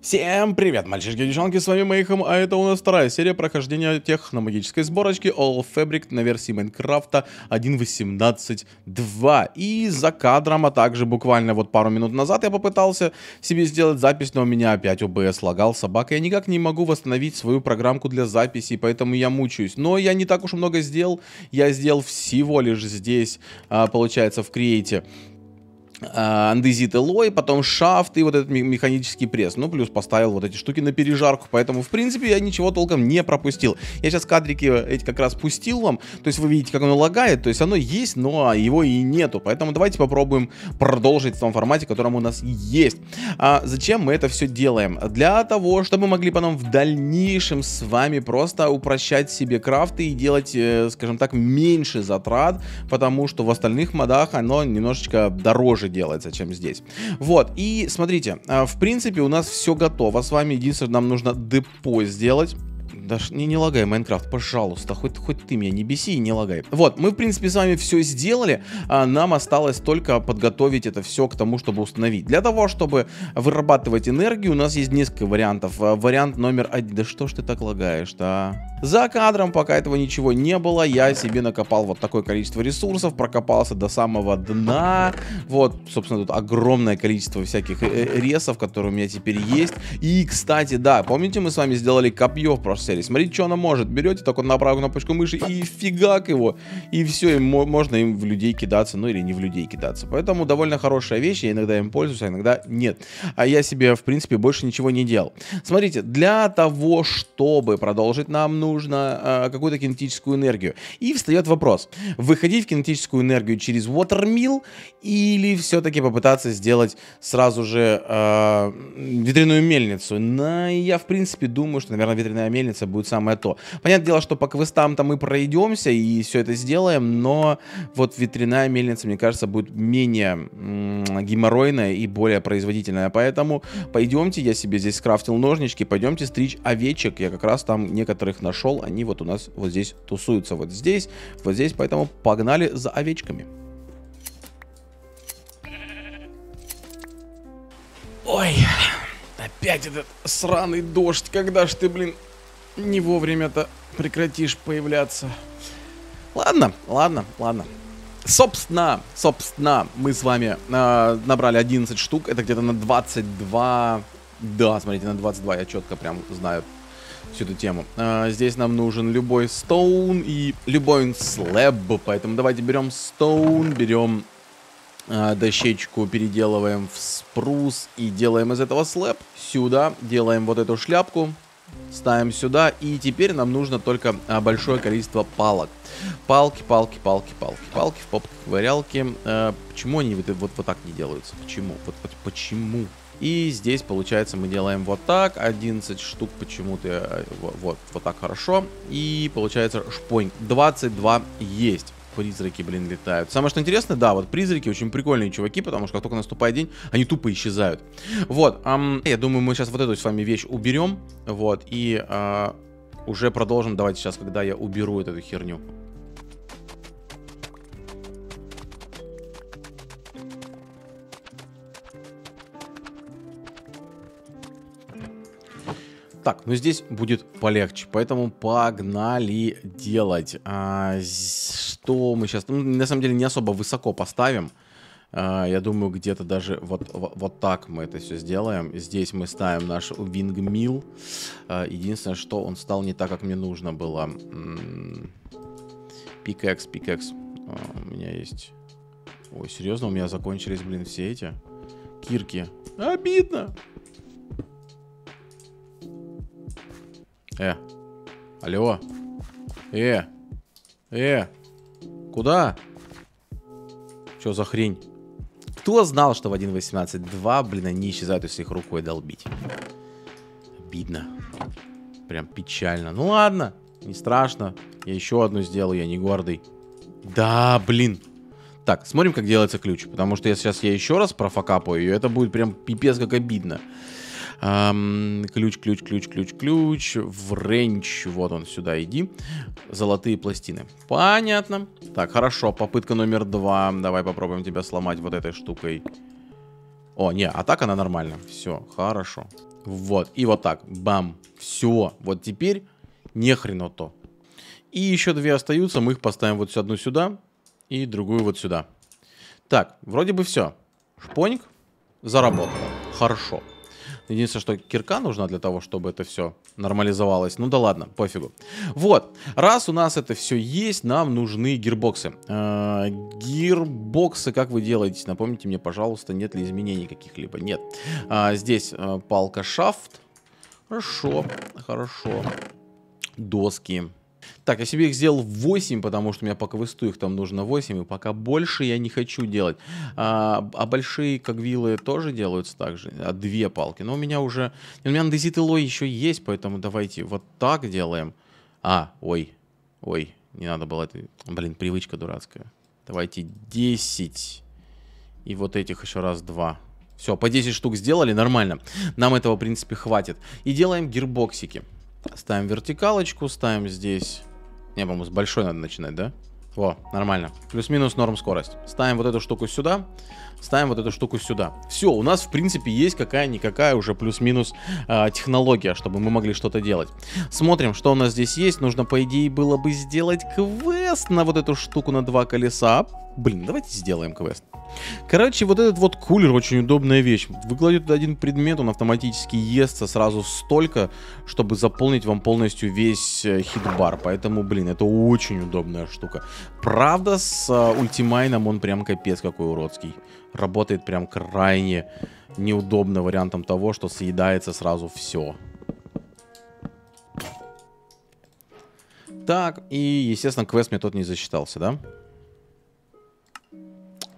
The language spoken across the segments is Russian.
Всем привет, мальчишки и девчонки, с вами Мейхам, а это у нас вторая серия прохождения техномагической сборочки All Fabric на версии Майнкрафта 1.18.2. И за кадром, а также буквально вот пару минут назад я попытался себе сделать запись, но у меня опять OBS лагал собака. Я никак не могу восстановить свою программку для записи, поэтому я мучаюсь. Но я не так уж много сделал, я сделал всего лишь здесь, а, получается, в Create андезит элой, потом шафт и вот этот механический пресс. Ну, плюс поставил вот эти штуки на пережарку, поэтому, в принципе, я ничего толком не пропустил. Я сейчас кадрики эти как раз пустил вам, то есть вы видите, как оно лагает, то есть оно есть, но его и нету. Поэтому давайте попробуем продолжить в том формате, котором у нас есть. А зачем мы это все делаем? Для того, чтобы мы могли потом в дальнейшем с вами просто упрощать себе крафты и делать, э, скажем так, меньше затрат, потому что в остальных модах оно немножечко дороже лучше делается, чем здесь. Вот, и смотрите, а, в принципе у нас все готово с вами. Единственное, нам нужно депо сделать. Даже не, не лагай, Майнкрафт, пожалуйста, хоть, хоть ты меня не беси и не лагай. Вот, мы, в принципе, с вами все сделали, а нам осталось только подготовить это все к тому, чтобы установить. Для того, чтобы вырабатывать энергию, у нас есть несколько вариантов. А, вариант номер один... Да что ж ты так лагаешь-то, а? За кадром, пока этого ничего не было, я себе накопал вот такое количество ресурсов, прокопался до самого дна. Вот, собственно, тут огромное количество всяких э, э, ресов, которые у меня теперь есть. И, кстати, да, помните, мы с вами сделали копье в прошлой серии? Смотрите, что оно может. Берете только на правую кнопочку мыши и фигак его. И все, и можно им в людей кидаться, ну или не в людей кидаться. Поэтому довольно хорошая вещь, я иногда им пользуюсь, а иногда нет. А я себе, в принципе, больше ничего не делал. Смотрите, для того, чтобы продолжить нам нужно э, какую-то кинетическую энергию. И встает вопрос, выходить в кинетическую энергию через Watermill или все-таки попытаться сделать сразу же э, ветряную мельницу. Но я, в принципе, думаю, что, наверное, ветряная мельница будет самое то. Понятное дело, что по квестам-то мы пройдемся и все это сделаем, но вот ветряная мельница, мне кажется, будет менее геморройная и более производительная. Поэтому пойдемте, я себе здесь скрафтил ножнички, пойдемте стричь овечек. Я как раз там некоторых нашел, они вот у нас вот здесь тусуются, вот здесь, вот здесь, поэтому погнали за овечками. Ой, опять этот сраный дождь, когда ж ты, блин, не вовремя-то прекратишь появляться. Ладно, ладно, ладно. Собственно, собственно, мы с вами э, набрали 11 штук, это где-то на 22... Да, смотрите, на 22 я четко прям знаю всю эту тему. А, здесь нам нужен любой стоун и любой слэб, поэтому давайте берем стоун, берем а, дощечку, переделываем в спрус и делаем из этого слэб. Сюда делаем вот эту шляпку, ставим сюда и теперь нам нужно только а, большое количество палок. Палки, палки, палки, палки, палки в попке ковырялки. А, почему они вот, вот, вот так не делаются? Почему? Вот, вот почему? И здесь, получается, мы делаем вот так. 11 штук почему-то э, вот, вот так хорошо. И получается шпонь. 22 есть призраки, блин, летают. Самое что интересно, да, вот призраки очень прикольные чуваки, потому что как только наступает день, они тупо исчезают. Вот, эм, я думаю, мы сейчас вот эту с вами вещь уберем, вот, и э, уже продолжим. Давайте сейчас, когда я уберу эту херню. Так, ну здесь будет полегче, поэтому погнали делать. А, что мы сейчас... Ну, на самом деле не особо высоко поставим. А, я думаю, где-то даже вот, вот, вот так мы это все сделаем. Здесь мы ставим наш wingmill. А, единственное, что он стал не так, как мне нужно было. Пикэкс, пикэкс. А, у меня есть... Ой, серьезно, у меня закончились, блин, все эти кирки. Обидно. Э. Алло. Э. Э. Куда? Что за хрень? Кто знал, что в 1.18.2, блин, они исчезают, если их рукой долбить? Обидно. Прям печально. Ну ладно, не страшно. Я еще одну сделаю, я не гордый. Да, блин. Так, смотрим, как делается ключ. Потому что если сейчас я еще раз профокапаю ее, это будет прям пипец как обидно. Эм, ключ, ключ, ключ, ключ, ключ. В рейндж. Вот он, сюда иди. Золотые пластины. Понятно. Так, хорошо. Попытка номер два. Давай попробуем тебя сломать вот этой штукой. О, не, а так она нормально. Все, хорошо. Вот, и вот так, бам, все. Вот теперь не хрено то. И еще две остаются, мы их поставим вот одну сюда и другую вот сюда. Так, вроде бы все. Шпоник заработал. Хорошо. Единственное, что кирка нужна для того, чтобы это все нормализовалось. Ну да ладно, пофигу. Вот, раз у нас это все есть, нам нужны гирбоксы. Э, гирбоксы, как вы делаете? Напомните мне, пожалуйста, нет ли изменений каких-либо? Нет. А, здесь э, палка шафт. Хорошо, хорошо. Доски. Так, я себе их сделал 8, потому что у меня по квесту их там нужно 8, и пока больше я не хочу делать. А, а большие когвилы тоже делаются так же, а две палки. Но у меня уже... У меня андезит и лой еще есть, поэтому давайте вот так делаем. А, ой, ой, не надо было это... Блин, привычка дурацкая. Давайте 10. И вот этих еще раз 2. Все, по 10 штук сделали, нормально. Нам этого, в принципе, хватит. И делаем гирбоксики. Ставим вертикалочку, ставим здесь не, по-моему, с большой надо начинать, да? Во, нормально. Плюс-минус норм скорость. Ставим вот эту штуку сюда. Ставим вот эту штуку сюда. Все, у нас, в принципе, есть какая-никакая уже плюс-минус э, технология, чтобы мы могли что-то делать. Смотрим, что у нас здесь есть. Нужно, по идее, было бы сделать квест на вот эту штуку на два колеса. Блин, давайте сделаем квест. Короче, вот этот вот кулер очень удобная вещь. Вы кладете один предмет, он автоматически естся сразу столько, чтобы заполнить вам полностью весь э, хитбар. Поэтому, блин, это очень удобная штука. Правда, с э, ультимайном он прям капец какой уродский. Работает прям крайне неудобно вариантом того, что съедается сразу все. Так, и, естественно, квест мне тот не засчитался, да?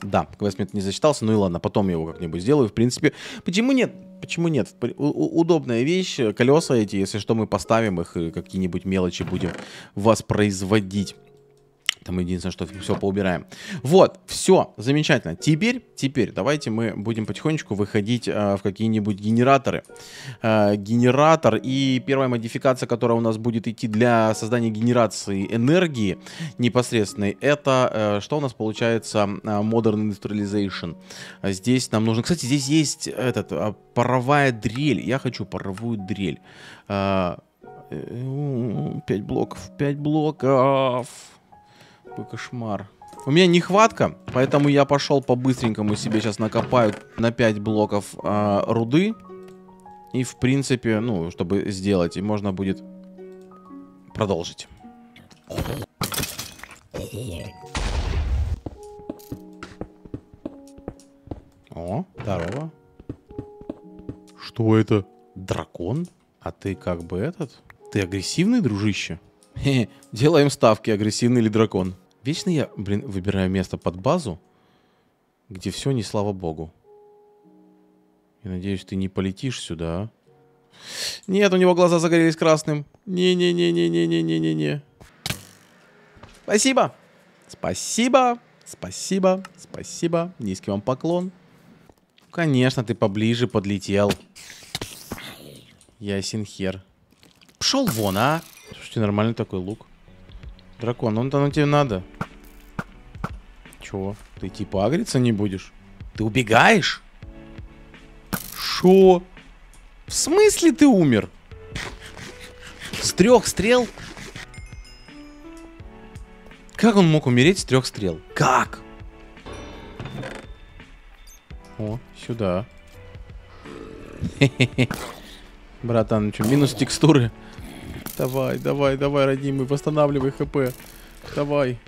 Да, квестмент не засчитался, ну и ладно, потом я его как-нибудь сделаю. В принципе, почему нет? Почему нет? У удобная вещь, колеса эти, если что, мы поставим их какие-нибудь мелочи будем воспроизводить. Там единственное, что все поубираем. Вот, все, замечательно. Теперь, теперь давайте мы будем потихонечку выходить э, в какие-нибудь генераторы. Э, генератор и первая модификация, которая у нас будет идти для создания генерации энергии непосредственной, это э, что у нас получается э, Modern Industrialization. Здесь нам нужно... Кстати, здесь есть этот, э, паровая дрель. Я хочу паровую дрель. Э, 5 блоков, 5 блоков. Какой кошмар. У меня нехватка, поэтому я пошел по-быстренькому себе сейчас накопаю на 5 блоков э, руды. И, в принципе, ну, чтобы сделать, и можно будет продолжить. О, здорово. Что это? Дракон? А ты как бы этот? Ты агрессивный, дружище? Делаем ставки, агрессивный или дракон. Вечно я, блин, выбираю место под базу, где все не слава богу. И надеюсь, ты не полетишь сюда, а? Нет, у него глаза загорелись красным. Не-не-не-не-не-не-не-не-не. Спасибо. Спасибо. Спасибо. Спасибо. Низкий вам поклон. Конечно, ты поближе подлетел. Ясен хер. Пшел вон, а. Слушайте, нормальный такой лук. Дракон, он-то на тебе надо. Чего? Ты типа агриться не будешь? Ты убегаешь? Шо? В смысле ты умер? С трех стрел? Как он мог умереть с трех стрел? Как? О, сюда. Братан, ну что, минус текстуры? Давай, давай, давай, родимый, восстанавливай хп. Давай.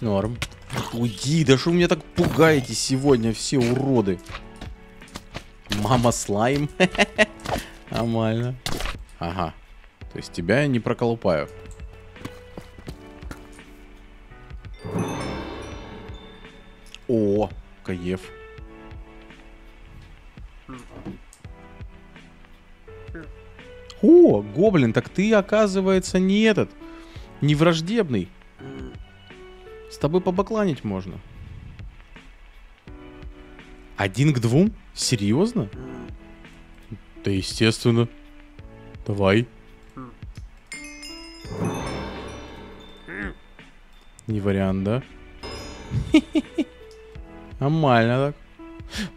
Норм. Уйди, да что вы меня так пугаете сегодня, все уроды. Мама слайм. Нормально. Ага. То есть тебя я не проколупаю. Каев. О, гоблин, так ты, оказывается, не этот, не враждебный. С тобой побакланить можно. Один к двум? Серьезно? Да естественно. Давай. Не вариант, да? Нормально так.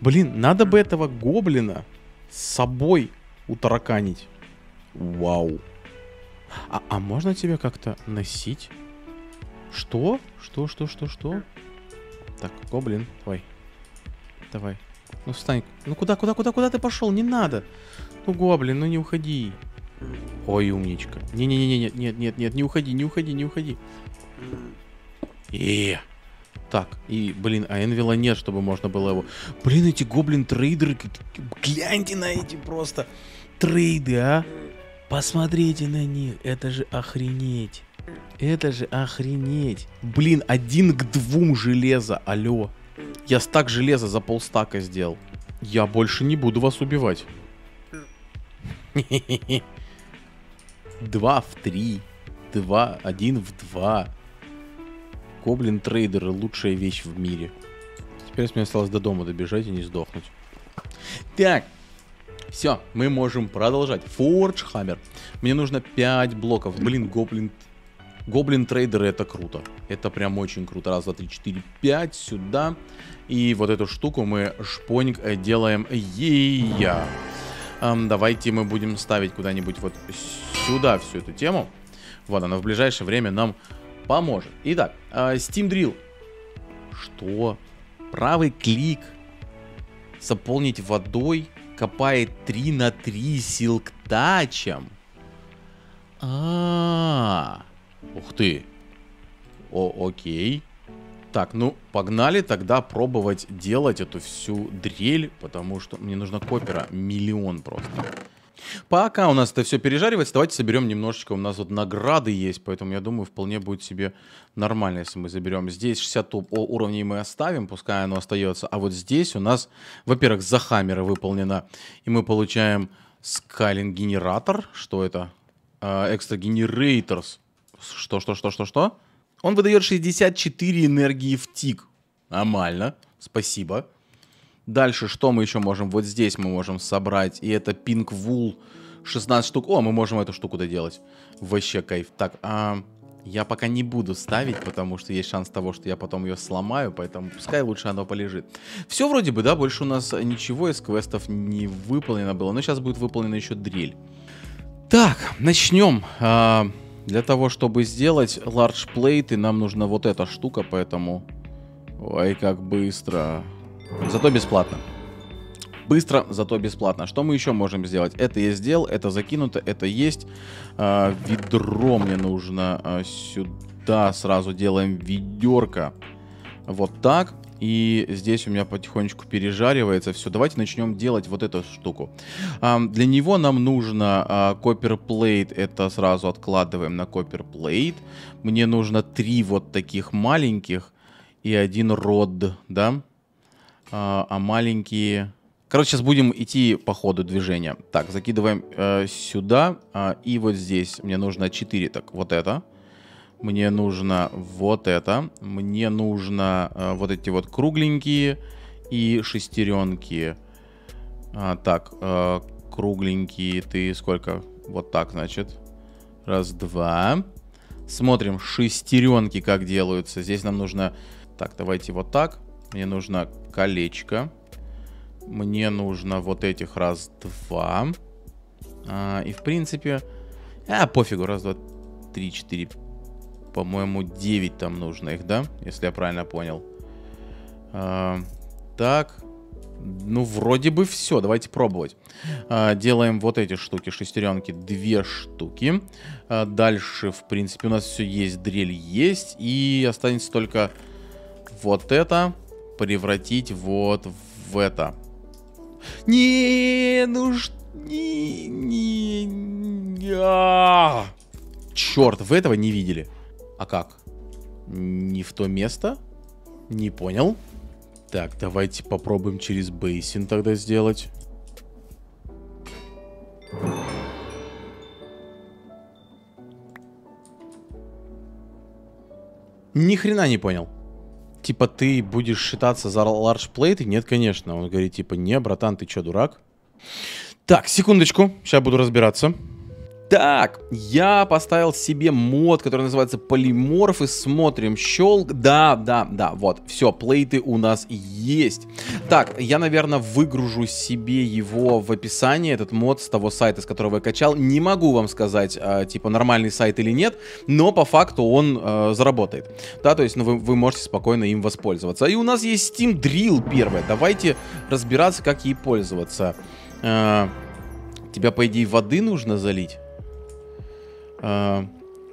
Блин, надо бы этого гоблина с собой утараканить. Вау. А, а можно тебя как-то носить? Что? Что, что, что, что? Так, гоблин, давай. Давай. Ну встань. Ну куда, куда, куда, куда ты пошел? Не надо. Ну, гоблин, ну не уходи. Ой, умничка. Не-не-не, нет, нет, нет, нет, не уходи, не уходи, не уходи. Э. Так, и, блин, а Энвила нет, чтобы можно было его... Блин, эти гоблин-трейдеры, гляньте на эти просто трейды, а. Посмотрите на них, это же охренеть. Это же охренеть. Блин, один к двум железа, алло. Я стак железа за полстака сделал. Я больше не буду вас убивать. Два в три. Два, один в два. Гоблин трейдеры лучшая вещь в мире. Теперь мне осталось до дома добежать и не сдохнуть. Так. Все, мы можем продолжать. Фордж Хаммер. Мне нужно 5 блоков. Блин, гоблин... Гоблин трейдеры это круто. Это прям очень круто. Раз, два, три, четыре, пять. Сюда. И вот эту штуку мы шпоньк делаем ея. Эм, давайте мы будем ставить куда-нибудь вот сюда всю эту тему. Вот она в ближайшее время нам поможет. Итак, э, Steam Drill. Что? Правый клик. Заполнить водой. Копает 3 на 3 силктачем. А, -а, а Ух ты. О, окей. Так, ну, погнали тогда пробовать делать эту всю дрель, потому что мне нужно копера миллион просто. Пока у нас это все пережаривается, давайте соберем немножечко. У нас вот награды есть, поэтому я думаю, вполне будет себе нормально, если мы заберем. Здесь 60 уровней мы оставим, пускай оно остается. А вот здесь у нас, во-первых, за хаммера выполнено. И мы получаем скайлинг-генератор. Что это? Экстра генераторс. Что, что, что, что, что? Он выдает 64 энергии в тик. Нормально. Спасибо. Дальше что мы еще можем? Вот здесь мы можем собрать. И это Pink Wool 16 штук. О, мы можем эту штуку доделать. Вообще кайф. Так, а, я пока не буду ставить, потому что есть шанс того, что я потом ее сломаю. Поэтому пускай лучше оно полежит. Все вроде бы, да? Больше у нас ничего из квестов не выполнено было. Но сейчас будет выполнена еще дрель. Так, начнем. А, для того, чтобы сделать large plate, нам нужна вот эта штука, поэтому... Ой, как быстро. Зато бесплатно. Быстро, зато бесплатно. Что мы еще можем сделать? Это я сделал, это закинуто, это есть. А, ведро мне нужно а, сюда. Сразу делаем ведерко. Вот так. И здесь у меня потихонечку пережаривается все. Давайте начнем делать вот эту штуку. А, для него нам нужно а, plate. Это сразу откладываем на plate. Мне нужно три вот таких маленьких и один род, да? А, а маленькие... Короче, сейчас будем идти по ходу движения. Так, закидываем э, сюда. Э, и вот здесь мне нужно 4. Так, вот это. Мне нужно вот это. Мне нужно э, вот эти вот кругленькие и шестеренки. А, так, э, кругленькие ты сколько? Вот так, значит. Раз, два. Смотрим шестеренки, как делаются. Здесь нам нужно... Так, давайте вот так. Мне нужно колечко. Мне нужно вот этих раз два. А, и в принципе... А, пофигу, раз, два, три, четыре, по-моему, 9 там нужно их, да? Если я правильно понял. А, так. Ну, вроде бы все. Давайте пробовать. А, делаем вот эти штуки, шестеренки, две штуки. А, дальше, в принципе, у нас все есть, дрель есть. И останется только вот это превратить вот в это. Не, ну ж... Не, не, не. А! Черт, вы этого не видели. А как? Не в то место? Не понял. Так, давайте попробуем через бейсин тогда сделать. Ни хрена не понял типа, ты будешь считаться за large plate? Нет, конечно. Он говорит, типа, не, братан, ты что, дурак? Так, секундочку, сейчас буду разбираться. Так, я поставил себе мод, который называется полиморфы. Смотрим, щелк. Да, да, да, вот, все, плейты у нас есть. Так, я, наверное, выгружу себе его в описании, этот мод с того сайта, с которого я качал. Не могу вам сказать, э, типа, нормальный сайт или нет, но по факту он э, заработает. Да, то есть, ну, вы, вы можете спокойно им воспользоваться. И у нас есть Steam Drill первое. Давайте разбираться, как ей пользоваться. Э, тебя, по идее, воды нужно залить? Э,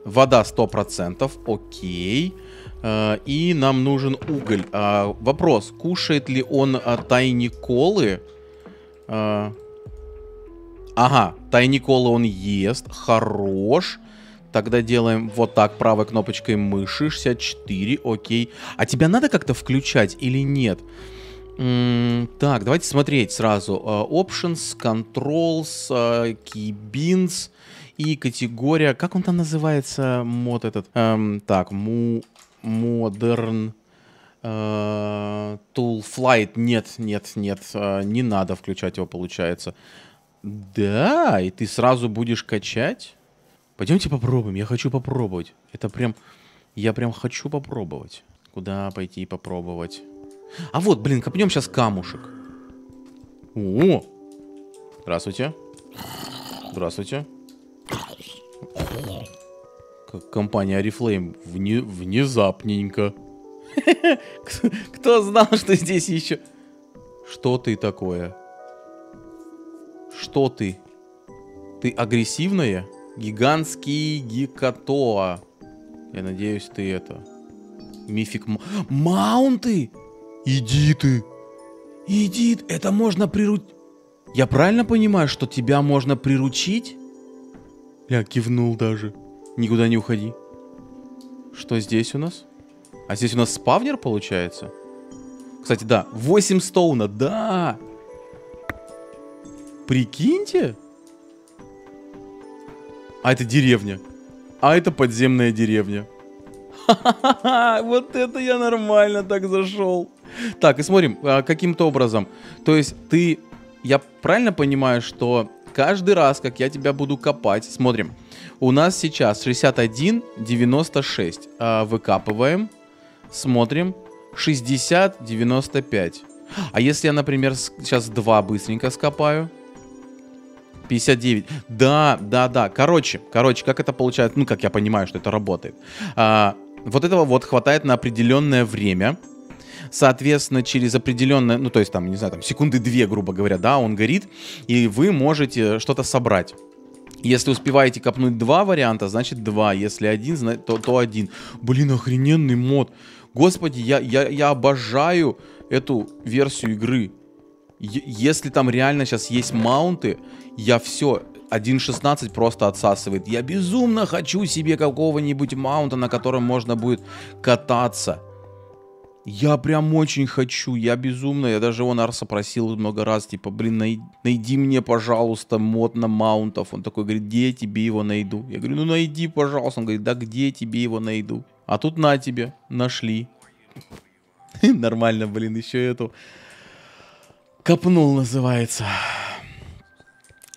вода 100%, окей. Э, и нам нужен уголь. Э, вопрос, кушает ли он тайниколы? Ага, тайниколы он ест, хорош. Тогда делаем вот так правой кнопочкой мыши, 64, окей. А тебя надо как-то включать или нет? Так, давайте смотреть сразу. Options, Controls, uh, Keybins. И категория, как он там называется, мод этот? Эм, так, му, Modern э, Tool Flight. Нет, нет, нет, э, не надо включать его, получается. Да, и ты сразу будешь качать? Пойдемте попробуем, я хочу попробовать. Это прям, я прям хочу попробовать. Куда пойти попробовать? А вот, блин, копнем сейчас камушек. О! Здравствуйте. Здравствуйте. Как компания Oriflame вне, внезапненько. Кто знал, что здесь еще... Что ты такое? Что ты? Ты агрессивная? Гигантский гикатоа. Я надеюсь, ты это... Мифик... Маунты! Иди ты! Иди, это можно приручить... Я правильно понимаю, что тебя можно приручить? Я кивнул даже. Никуда не уходи. Что здесь у нас? А здесь у нас спавнер получается? Кстати, да, 8 стоуна, да! Прикиньте! А это деревня. А это подземная деревня. Вот это я нормально так зашел. Так, и смотрим, а, каким-то образом. То есть ты... Я правильно понимаю, что каждый раз, как я тебя буду копать, смотрим, у нас сейчас 61,96. А, выкапываем, смотрим, 60,95. А если я, например, сейчас 2 быстренько скопаю? 59. Да, да, да. Короче, короче, как это получается? Ну, как я понимаю, что это работает. А, вот этого вот хватает на определенное время. Соответственно, через определенное, ну, то есть там, не знаю, там секунды две, грубо говоря, да, он горит, и вы можете что-то собрать. Если успеваете копнуть два варианта, значит два. Если один, то, то один. Блин, охрененный мод. Господи, я, я, я обожаю эту версию игры. Е если там реально сейчас есть маунты, я все, 1.16 просто отсасывает. Я безумно хочу себе какого-нибудь маунта, на котором можно будет кататься. Я прям очень хочу, я безумно, я даже он Арса просил много раз, типа, блин, найди, найди мне, пожалуйста, мод на маунтов. Он такой говорит, где я тебе его найду? Я говорю, ну найди, пожалуйста. Он говорит, да где я тебе его найду? А тут на тебе, нашли. Нормально, блин, еще эту копнул называется.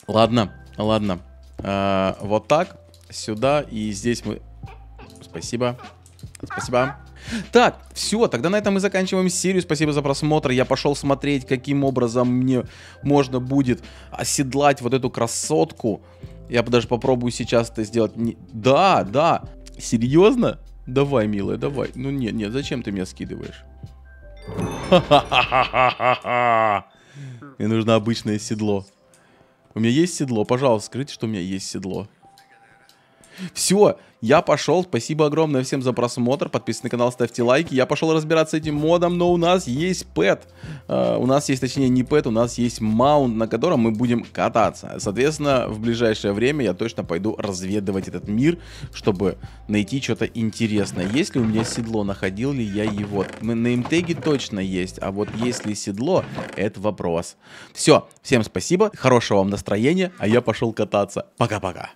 Ладно, ладно. А, вот так, сюда, и здесь мы... Спасибо. Спасибо. Так, все, тогда на этом мы заканчиваем серию. Спасибо за просмотр. Я пошел смотреть, каким образом мне можно будет оседлать вот эту красотку. Я даже попробую сейчас это сделать. Не... Да, да. Серьезно? Давай, милая, давай. Ну нет, нет, зачем ты меня скидываешь? Мне нужно обычное седло. У меня есть седло? Пожалуйста, скажите, что у меня есть седло. Все, я пошел. Спасибо огромное всем за просмотр. Подписывайтесь на канал, ставьте лайки. Я пошел разбираться с этим модом, но у нас есть пэт. Uh, у нас есть, точнее, не пэт, у нас есть маунт, на котором мы будем кататься. Соответственно, в ближайшее время я точно пойду разведывать этот мир, чтобы найти что-то интересное. Есть ли у меня седло, находил ли я его? На имтеге точно есть, а вот есть ли седло, это вопрос. Все, всем спасибо, хорошего вам настроения, а я пошел кататься. Пока-пока.